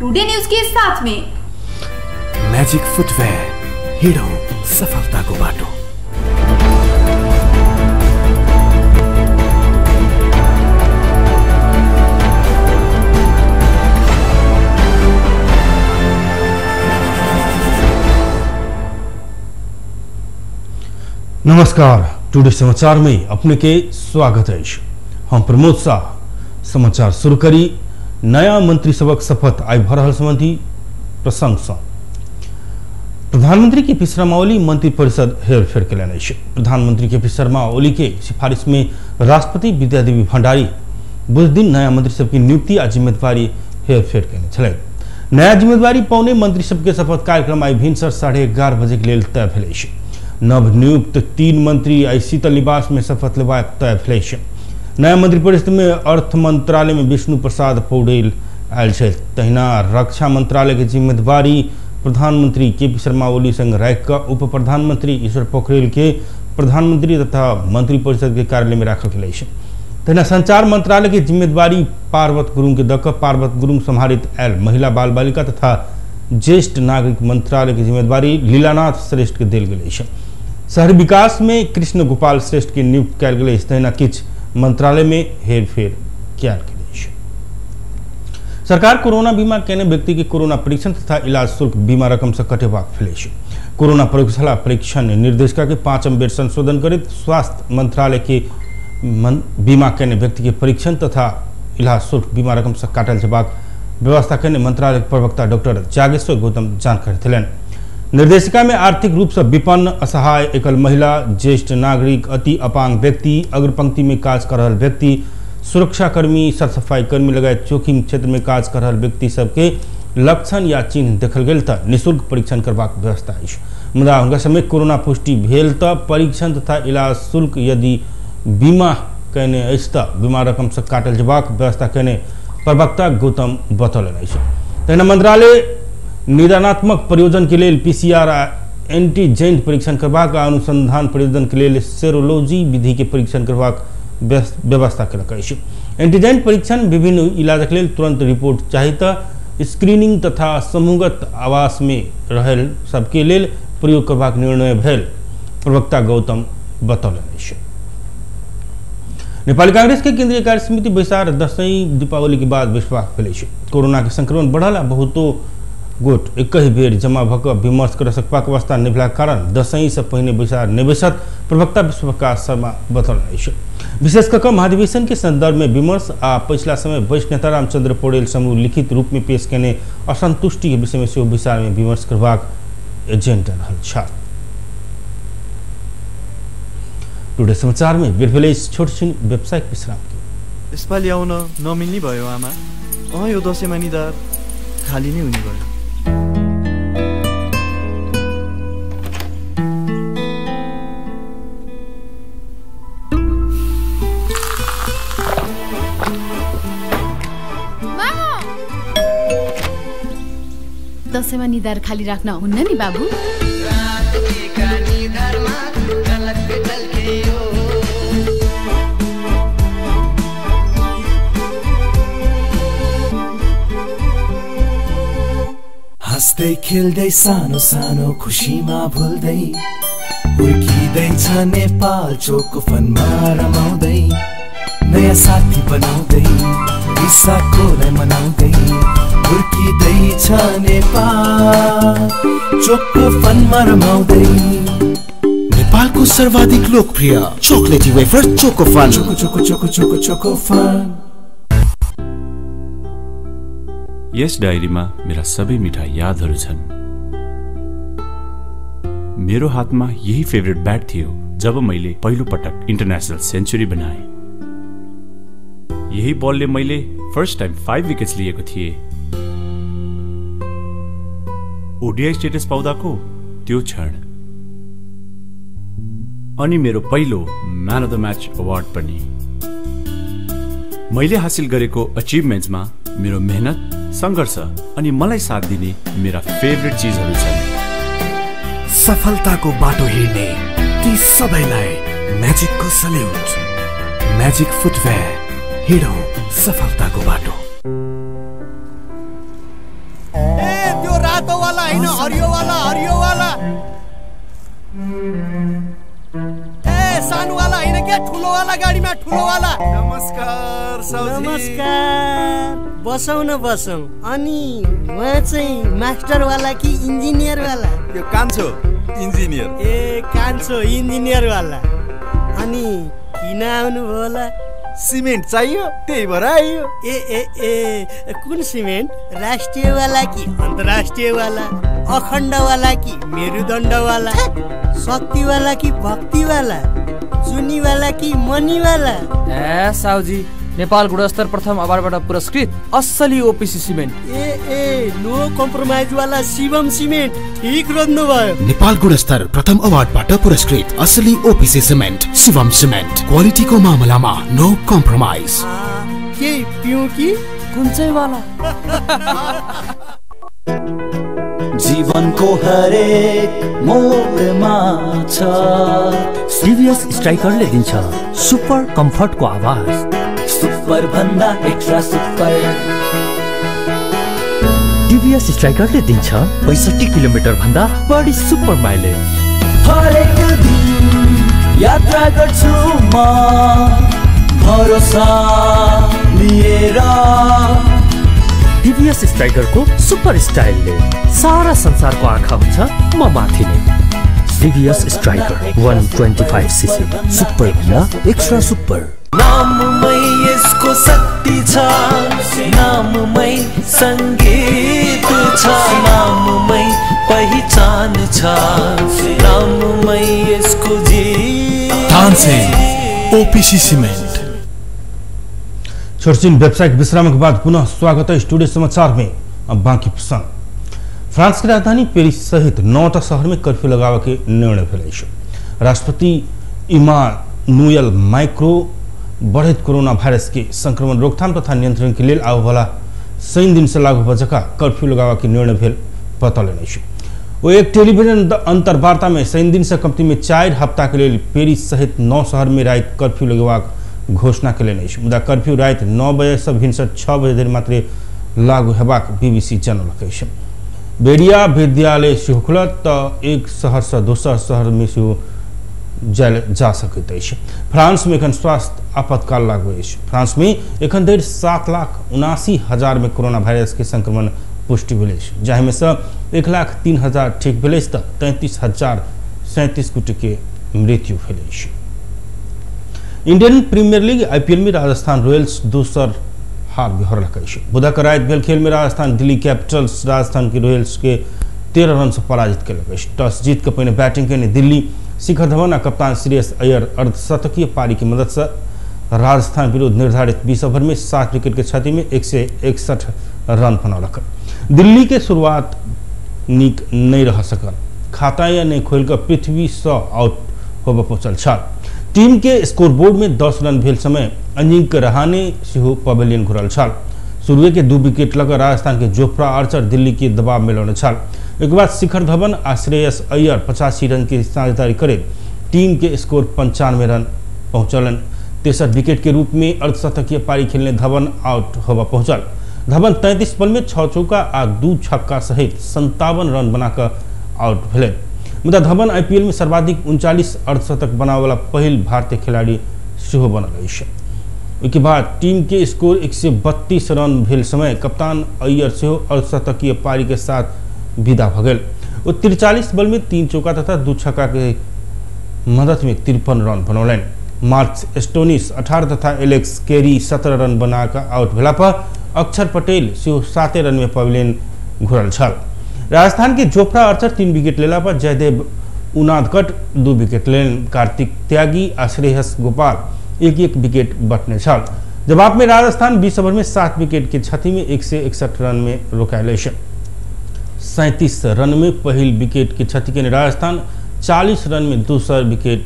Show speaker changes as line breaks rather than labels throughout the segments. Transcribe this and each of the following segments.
Today news के साथ में।
मैजिक फुटवेयर हिडौँ सफलताको बाटो।
नमस्कार टुडे समाचार में अपने के स्वागत है। हम प्रमोद शाह समाचार शुरू करी नया मंत्री सबक शपथ आई भर रहल संबंधी प्रसंग सँ। प्रधानमंत्री के पी शर्मा ओली मंत्री परिषद हेरफेर कयलनि प्रधानमंत्री के पी शर्मा ओली के सिफारिश में राष्ट्रपति विद्यादेवी भंडारी बुध दिन नया मंत्री सबकी नियुक्ति आ ज़िम्मेदारी हेरफेर कयने नया ज़िम्मेदारी पौने मंत्री सबके शपथ कार्यक्रम आई भिनसर साढ़े एगारह बजे के लेल तय भेल अछि। नवनियुक्त तीन मंत्री आई शीतल निवास में शपथ लेबाक तय भेल नया मंत्रिपरिषद में अर्थ मंत्रालय में विष्णु प्रसाद पौडेल आयल छथि। तहिना रक्षा मंत्रालय के ज़िम्मेदारी प्रधानमंत्री के पी शर्मा ओली संग राखि उप प्रधानमंत्री ईश्वर पोखरेल के प्रधानमंत्री तथा मंत्रिपरिषद के कार्यालय में राखल गेल अछि। तहिना संचार मंत्रालय के ज़िम्मेदारी पार्वत गुरुंग के दऽ कऽ पार्वत गुरुंग सम्हारित आयल महिला बाल बालिका तथा ज्येष्ठ नागरिक मंत्रालय के ज़िम्मेदारी लीलानाथ श्रेष्ठ के देल गेल शहरी विकास में कृष्ण गोपाल श्रेष्ठ के नियुक्त कयल गेल तहिना किछु मंत्रालय में हेरफेर अछि सरकार कोरोना बीमा केने व्यक्ति के कोरोना परीक्षण तथा इलाज शुल्क बीमा रकम से कटेबाक अछि कोरोना प्रयोगशाला परीक्षण निर्देशिका के पांचम बेर संशोधन करैत स्वास्थ्य मंत्रालय के मन, बीमा केने व्यक्ति के परीक्षण तथा इलाज शुल्क बीमा रकम से काटल जयबाक व्यवस्था केने मंत्रालय के प्रवक्ता डॉक्टर जागेश्वर गौतम जानकारी दिलनि। निर्देशिका में आर्थिक रूप से विपन्न, असहाय, एकल महिला, ज्येष्ठ नागरिक, अति अपांग व्यक्ति, अग्रपंक्ति में काज कर रहल व्यक्ति, सुरक्षाकर्मी सर सफ़ाई कर्मी लगायत जोखिम क्षेत्र में काज कर रहल व्यक्ति सबके लक्षण या चिन्ह देखल गेल तऽ निःशुल्क परीक्षण करबाक व्यवस्था अछि। मुदा हुनका समय कोरोना पुष्टि भेल तऽ परीक्षण तथा इलाज शुल्क यदि बीमा तऽ बीमा रकम से काटल जयबाक व्यवस्था कयने प्रवक्ता गौतम बतौलनि तहिना मंत्रालय निदानात्मक प्रयोजन के लेल पीसीआर आ एंटीजेंट परीक्षण करबाक आ अनुसंधान प्रयोजन के लेल सेरोलॉजी विधि के परीक्षण करबाक व्यवस्था कयलक अछि। एंटीजेंट परीक्षण विभिन्न इलाजक लेल तुरंत रिपोर्ट चाही स्क्रीनिंग तथा समूहगत आवास में रहल सबके लेल प्रयोग करबाक निर्णय भेल, प्रवक्ता गौतम बतौलनि नेपाली कांग्रेस के केंद्रीय कार्य समिति बैसार दसवीं दीपावली के बाद विश्वास अछि। कोरोना के संक्रमण बढ़ल आ बहुतो गोट एक ही बेर जमा भऽ कऽ विमर्श कर सकबाक अवस्था नहि कारण दसवीं से पहिने बैसार नहि प्रवक्ता विश्वप्रकाश शर्मा बतौलनि अछि। विशेष कऽ कऽ महाधिवेशन के संदर्भ में विमर्श आ पिछला समय वरिष्ठ नेता रामचंद्र पौडेल समूह लिखित रूप में पेश केने असंतुष्टि के विषय में सेहो विचार में विमर्श करबाक एजेंडा रहल छल। टुडे समाचार में बेर भेलै छोट छिन व्यावसायिक विश्राम के
यसपालि आउन नमिल्ने भयो आमा। अँ यो दसैँमा निधार खाली नै हुने भयो।
दसैँमा निधार खाली राख्न हुन्न नि बाबु?
हाँस्दै खेल्दै सानो सानो खुसीमा भुल्दै हुर्किँदैछ नेपाल चोको फनमा रमाउँदै नयाँ साथी बनाउँदै विशाखोलाई मनाउँदै नेपाल। फनमा रमाउँदै
नेपालको सर्वाधिक लोकप्रिय चोकलेटी wafer Choco Fun.
Choco Choco Choco Choco Choco Fun.
Yes डायरीमा मेरा सबै मिठा यादहरू छन्। मेरो हातमा यही फेभरेट ब्याट थियो जब मैले पहिलो पटक इन्टरनेसनल सेन्चुरी बनाए। यही बलले मैले फर्स्ट टाइम फाइभ विकेट्स लिएको थिएँ। ओडिआई स्टेटस पाउँदाको त्यो क्षण। अनि मेरो पहिलो man of the match award पनि। मैले हासिल गरेको अचिभमेन्ट्समा मेरो मेहनत सङ्घर्ष अनि मलाई साथ दिने मेरा फेभरेट चिजहरू छन्।
सफलताको बाटो हिँड्ने ती सबैलाई म्याजिकको सल्युट म्याजिक फुटवेयर हिँडौँ सफलताको बाटो।
सेतोवाला होइन हरियोवाला हरियोवाला ए सानोवाला होइन क्या ठुलोवाला गाडीमा ठुलोवाला
नमस्कार साउजी
नमस्कार। बसौँ न बसौँ। अनि उहाँ चाहिँ मास्टरवाला कि इन्जिनियरवाला?
यो कान्छो इन्जिनियर।
ए कान्छो इन्जिनियरवाला। अनि किन आउनुभयो होला।
सिमेन्ट चाहियो त्यही भएर आइयो।
ए ए ए कुन सिमेन्ट? राष्ट्रियवाला कि अन्तर्राष्ट्रियवाला? अखण्डवाला कि मेरुदण्डवाला? शक्तिवाला कि भक्तिवाला? चुनीवाला कि मनीवाला?
ए साउजी। नेपाल गुणस्तर प्रथम अवार्डबाट पुरस्कृत असली ओपिसी सिमेन्ट।
ए ए नो कम्प्रोमाइजवाला शिवम सिमेन्ट ठिक रोज्नुभयो।
नेपाल गुणस्तर प्रथम अवार्डबाट पुरस्कृत असली ओपिसी सिमेन्ट शिवम सिमेन्ट। क्वालिटीको मामलामा नो कम्प्रोमाइज।
केही पिउँ कि?
कुन चाहिँ वाला।
जीवनको हरेक मोडमा छ।
सिभिएस स्ट्राइकरले दिन्छ सुपर कम्फर्टको आवाज।
सुपर भन्दा एक्स्ट्रा सुपर
टिभीएस स्ट्राइकरले दिन्छ पैँसठी किलोमिटर भन्दा बढी सुपर माइलेज
हरेक दिन यात्रा गर्छु म भरोसा लिएर।
टिभीएस स्ट्राइकरको सुपर स्टाइलले सारा संसारको आँखा हुन्छ म माथि नै। TVS striker one twenty five cc super भन्दा एक्स्ट्रा सुपर
नाममै सङ्गीत छ नाममै पहिचान छ। नाममै यसको
ओपिसी सिमेन्ट
व्यावसायिक विश्राम के बाद पुनः स्वागत है स्टूडियो समाचार में अब बाकी प्रसंग फ्रांस की राजधानी पेरिस सहित नौटा शहर में कर्फ्यू लगावे के निर्णय भेल राष्ट्रपति इमानुएल माइक्रो बढ़त कोरोना वायरस के संक्रमण रोकथाम तथा नियंत्रण के लिए आबो वाला शनि दिन से लागू कर्फ्यू लगावे के निर्णय भेल बतौलन वो एक टेलीविज़न अंतर्वार्ता में शनि दिन से कंपनी में चार हफ़्ता के लिए पेरिस सहित नौ शहर में रात कर्फ्यू लगेबाक घोषणा कयलनि अछि। मुदा कर्फ्यू राति नओ बजेसँ भिनसर छओ बजे धरि मात्र लागू हेबाक बीबीसी जनौलक बेरिया विद्यालय खुलत, तऽ एक शहरसँ दोसर शहरमे सेहो जायल जा सकैत अछि। फ्रांसमे एखन स्वास्थ्य आपातकाल लागू अछि। फ्रांसमे एखन धरि सात लाख उनासी हजारमे कोरोना वायरसके संक्रमण पुष्टि भेल अछि। जाहिमे सँ एक लाख तीन हज़ार ठीक भेल अछि, तऽ तैंतीस हज़ार सैंतीस गोटेके मृत्यु भेल अछि। इंडियन प्रीमियर लीग आईपीएल में राजस्थान रॉयल्स दोसर हार बिहरलक अछि। बुधक राति भेल खेल में राजस्थान दिल्ली कैपिटल्स राजस्थान के रॉयल्स के तेरह रन से पराजित अछि। टॉस जीत के पहिने बैटिंग केने दिल्ली शिखर धवन आ कप्तान श्रेयस अय्यर अर्धशतकीय पारी की मदद से राजस्थान विरुद्ध निर्धारित बीस ओवर में सात विकेट के क्षति में एक सौ इकसठ रन बनौलक दिल्ली के शुरुआत नीक नहीं रह सकल। खाता या नहीं खोल कर पृथ्वी सँ आउट होबऽ पहुँचल छल। टीम के स्कोरबोर्ड में 10 रन भेल समय अजिंक्य रहाने सेहो पवेलियन घुरल छल। शुरुए के दू विकेट कऽ राजस्थान के जोफ्रा आर्चर दिल्ली के दबाव में लौने छल। एक बाद शिखर धवन आ श्रेयस अय्यर पचासी रन की साझेदारी करे, टीम के स्कोर पंचानवे रन पहुंचलन। तेसर विकेट के रूप में अर्धशतकीय पारी खेलने धवन आउट होबऽ पहुंचल। धवन तैंतीस बल में छः चौका आ दू छक्का सहित संतावन रन बनाकर आउट भेलै। मुदा धवन आईपीएल में सर्वाधिक उनचालीस अर्धशतक बनावे वाला पहिल भारतीय खिलाड़ी सेहो बनल अछि। बाद टीम के स्कोर एक सौ बत्तीस रन भेल समय कप्तान अय्यर सेहो अर्धशतकीय पारी के साथ विदा भ गेल। ओ तिरचालीस बल में तीन चौका तथा दू छक्का के मदद में तिरपन रन बनौलनि। मार्क्स एस्टोनिस अठारह तथा एलेक्स केरी सत्रह रन बनाकर आउट भेला पर अक्षर पटेल सेहो साते रन में पवेलियन घुरल छल। राजस्थान के जोफ्रा आर्चर तीन विकेट लेला पर जयदेव उनादकट दू विकेट लेन कार्तिक त्यागी आ श्रेयस गोपाल एक एक विकेट बटने जवाब में राजस्थान बीस ओवर में सात विकेट के क्षति में एक सौ इकसठ रन में रोकायल सैंतीस रन में पहल विकेट के क्षति केने राजस्थान चालीस रन में दूसर विकेट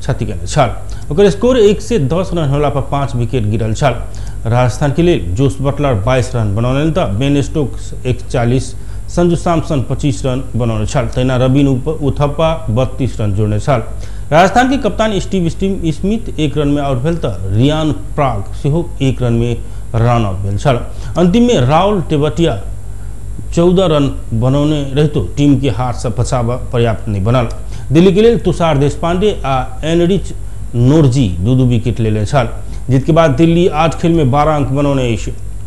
क्षति केने छल। स्कोर एक से दस रन होला पर पाँच विकेट गिरल छल। राजस्थान के लिए जोस बटलर बाईस रन बनौलनि तऽ बेन स्टोक्स एकचालीस, संजू सैमसन पच्चीस रन बनौने तहिना रबिन उथप्पा बत्तीस रन जोड़ने राजस्थान के कप्तान स्टीव स्टीव स्मिथ एक रन में आउट भेल तऽ रियान प्राग से एक रन में रन आउट भेल अंतिम में राहुल टेवटिया चौदह रन बनौने रहितो। टीम के हार से बचाव पर्याप्त नहीं बनल। दिल्ली के लिए तुषार देशपांडे आ एनरिच नोरजी दू दू विकेट लेले छल। जीत के बाद दिल्ली आठ खेल में बारह अंक बनौने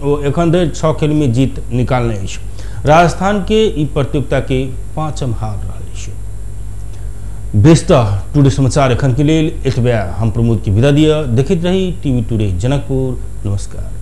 ओ एखन धरि छः खेल में जीत निकालने राजस्थान के प्रतियोगिता के पांचम हार बेस्तः टुडे समाचार एखन के लेल एतबे। हम प्रमोद के विदा दिया देखैत रही टीवी टुडे जनकपुर। नमस्कार।